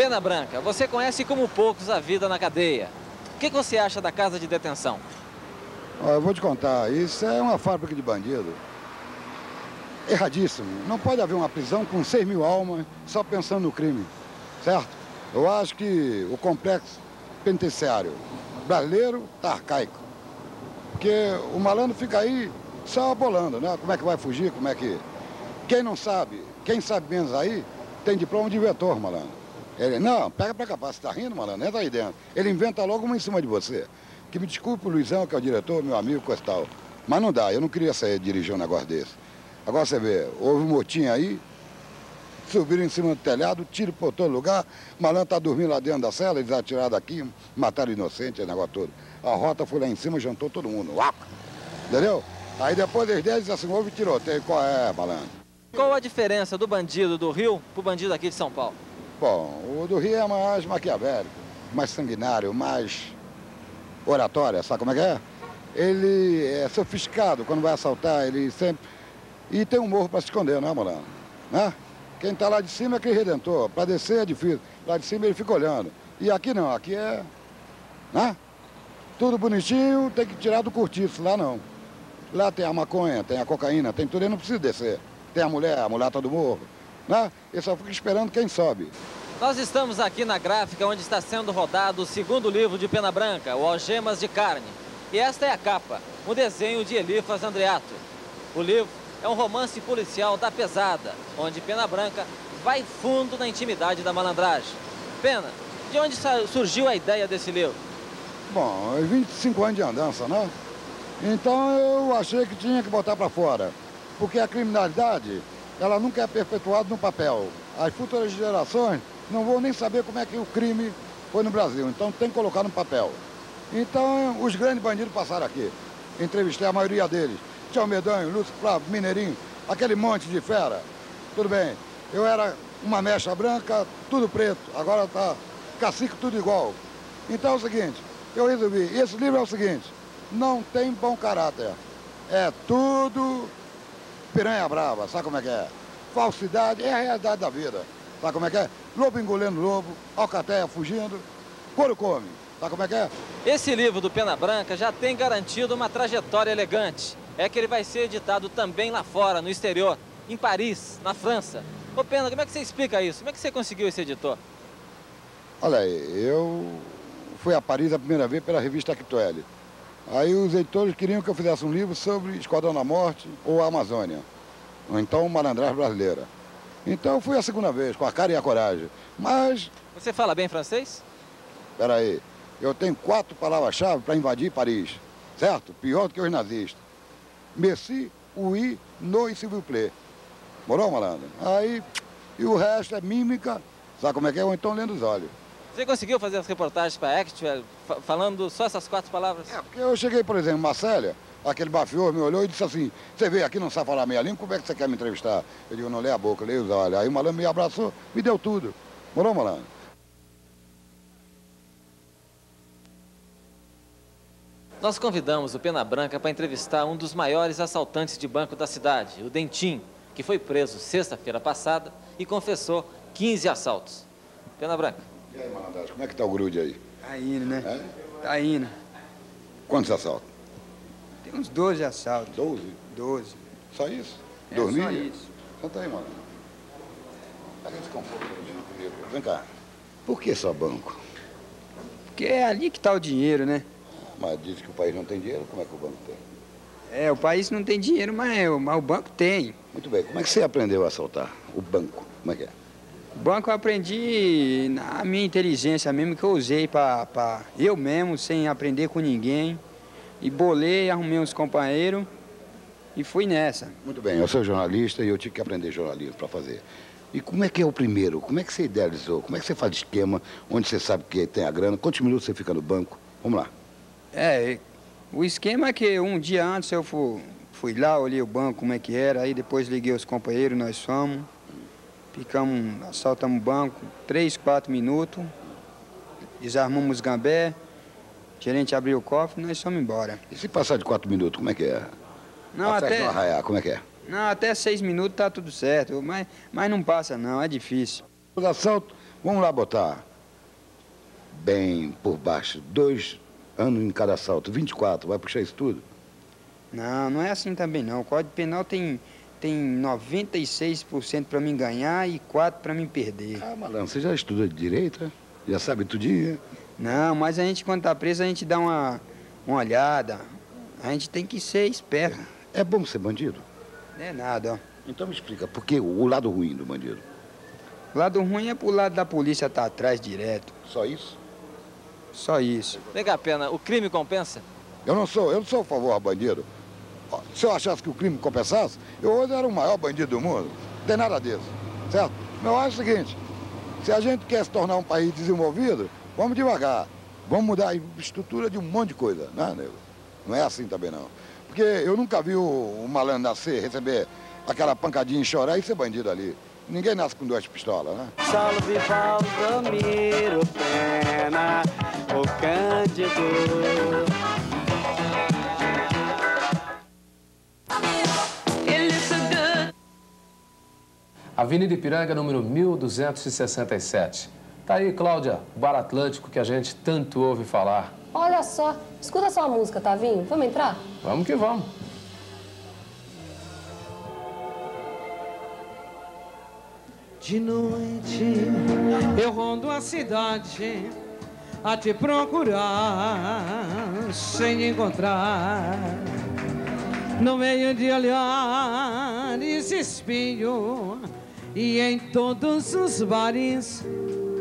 Pena Branca, você conhece como poucos a vida na cadeia. O que você acha da casa de detenção? eu vou te contar, isso é uma fábrica de bandido. Erradíssimo. Não pode haver uma prisão com 6 mil almas só pensando no crime, certo? Eu acho que o complexo penitenciário brasileiro está arcaico. Porque o malandro fica aí só bolando, né? Como é que vai fugir, como é que... Quem não sabe, quem sabe menos aí, tem diploma de vetor, malandro. Ele, não, pega pra cá, você tá rindo, malandro, entra aí dentro. Ele inventa logo uma em cima de você. Que me desculpe o Luizão, que é o diretor, meu amigo, coisa tal. Mas não dá, eu não queria sair dirigir um negócio desse. Agora você vê, houve um motim aí, subiram em cima do telhado, tiro por todo lugar, malandro tá dormindo lá dentro da cela, eles atiraram daqui, mataram inocente, o negócio todo. A rota foi lá em cima, jantou todo mundo. Uau! Entendeu? Aí depois eles dizem assim, houve tiroteio, qual é, malandro? Qual a diferença do bandido do Rio pro bandido aqui de São Paulo? Bom, o do Rio é mais maquiavélico, mais sanguinário, mais oratória, sabe como é que é? Ele é sofisticado, quando vai assaltar, ele sempre... E tem um morro para se esconder, não é, malandro? Né? Quem está lá de cima é aquele redentor, para descer é difícil. Lá de cima ele fica olhando. E aqui não, aqui é... Né? Tudo bonitinho, tem que tirar do cortiço, lá não. Lá tem a maconha, tem a cocaína, tem tudo, ele não precisa descer. Tem a mulher, a mulata do morro, né? Ele só fica esperando quem sobe. Nós estamos aqui na gráfica onde está sendo rodado o segundo livro de Pena Branca, o Algemas de Carne. E esta é a capa, um desenho de Elifas Andreato. O livro é um romance policial da pesada, onde Pena Branca vai fundo na intimidade da malandragem. Pena, de onde surgiu a ideia desse livro? Bom, 25 anos de andança, né? Então eu achei que tinha que botar para fora. Porque a criminalidade, ela nunca é perpetuada no papel. As futuras gerações não vou nem saber como é que o crime foi no Brasil. Então tem que colocar no papel. Então os grandes bandidos passaram aqui. Entrevistei a maioria deles. Tchau Medanho, Lúcio Flávio, Mineirinho, aquele monte de fera. Tudo bem. Eu era uma mecha branca, tudo preto. Agora tá cacique tudo igual. Então é o seguinte, eu resolvi. Esse livro é o seguinte, não tem bom caráter. É tudo piranha brava, sabe como é que é? Falsidade é a realidade da vida. Sabe como é que é? Lobo engolendo lobo, alcateia fugindo, couro come. Sabe como é que é? Esse livro do Pena Branca já tem garantido uma trajetória elegante. É que ele vai ser editado também lá fora, no exterior, em Paris, na França. Ô Pena, como é que você explica isso? Como é que você conseguiu esse editor? Olha aí, eu fui a Paris a primeira vez pela revista Actuelle. Aí os editores queriam que eu fizesse um livro sobre Esquadrão da Morte ou a Amazônia, ou então Malandragem Brasileira. Então fui a segunda vez, com a cara e a coragem. Mas. Você fala bem francês? Espera aí. Eu tenho quatro palavras-chave para invadir Paris. Certo? Pior do que os nazistas. Merci, oui, no e s'il vous plaît. Morou, malandro? Aí. E o resto é mímica. Sabe como é que é? Ou então lendo os olhos. Você conseguiu fazer as reportagens para a Act falando só essas quatro palavras? É, porque eu cheguei, por exemplo, em Marcélia, aquele bafior me olhou e disse assim, você veio aqui não sabe falar meia língua, como é que você quer me entrevistar? Eu digo, não lê a boca, lê os olhos. Aí o malandro me abraçou, me deu tudo. Morou, malandro? Nós convidamos o Pena Branca para entrevistar um dos maiores assaltantes de banco da cidade, o Dentim, que foi preso sexta-feira passada e confessou 15 assaltos. Pena Branca. E aí, malandragem, como é que tá o grude aí? Tá indo, né? É? Tá indo. Quantos assaltos? Tem uns 12 assaltos. 12? 12. Só isso? É Dormir? só isso. Senta aí, mano. Pega esse conforto comigo. Vem cá. Por que só banco? Porque é ali que tá o dinheiro, né? Mas diz que o país não tem dinheiro, como é que o banco tem? É, o país não tem dinheiro, mas, mas o banco tem. Muito bem. Como é que você aprendeu a assaltar o banco? Como é que é? Banco eu aprendi na minha inteligência mesmo, que eu usei para eu mesmo, sem aprender com ninguém. E bolei, arrumei uns companheiros e fui nessa. Muito bem, eu sou jornalista e eu tive que aprender jornalismo para fazer. E como é que é o primeiro? Como é que você idealizou? Como é que você faz esquema onde você sabe que tem a grana? Quantos minutos você fica no banco? Vamos lá. É, o esquema é que um dia antes eu fui, fui lá, olhei o banco, como é que era, aí depois liguei os companheiros, nós fomos, ficamos, assaltamos o banco, três, quatro minutos, desarmamos os gambé, o gerente abriu o cofre e nós fomos embora. E se passar de quatro minutos, como é que é? Não, até... arraiar, como é que é? não, até seis minutos tá tudo certo, mas, mas não passa não, é difícil. Os assaltos Vamos lá botar bem por baixo, dois anos em cada assalto, 24, vai puxar isso tudo? Não, não é assim também não. O Código Penal tem, tem 96% para mim ganhar e 4% para mim perder. Ah, malandro, você já estuda de direito, é? Já sabe tudinho? Não, mas a gente quando tá preso a gente dá uma, uma olhada. A gente tem que ser esperto. É bom ser bandido? Não é nada, ó. Então me explica, por que o lado ruim do bandido? O lado ruim é pro lado da polícia tá atrás direto. Só isso? Só isso. Vem cá, Pena, o crime compensa? Eu não sou, eu não sou a favor a bandido. Se eu achasse que o crime compensasse, eu hoje era o maior bandido do mundo. Não tem nada disso, certo? Eu acho o seguinte, se a gente quer se tornar um país desenvolvido, vamos devagar. Vamos mudar a estrutura de um monte de coisa, né, nego? Não é assim também, não. Porque eu nunca vi o, o malandro nascer, receber aquela pancadinha e chorar e ser bandido ali. Ninguém nasce com duas pistolas, né? Salve Valdomiro Pena, o Cândido. Avenida Ipiranga, número 1267. Tá aí, Cláudia, o bar Atlântico que a gente tanto ouve falar. Olha só, escuta só a música, Tavinho. Vamos entrar? Vamos que vamos. De noite eu rondo a cidade a te procurar sem encontrar. No meio de olhares espinho e em todos os bares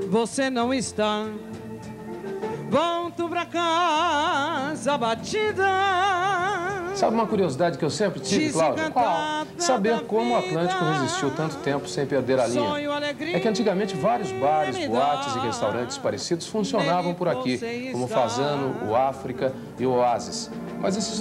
você não está. Volto pra casa batida. Sabe uma curiosidade que eu sempre tive, Cláudia? Qual? Saber como o Atlântico resistiu tanto tempo sem perder a linha. É que antigamente vários bares, boates e restaurantes parecidos funcionavam por aqui, como o Fazano, o África e o Oasis. Mas esses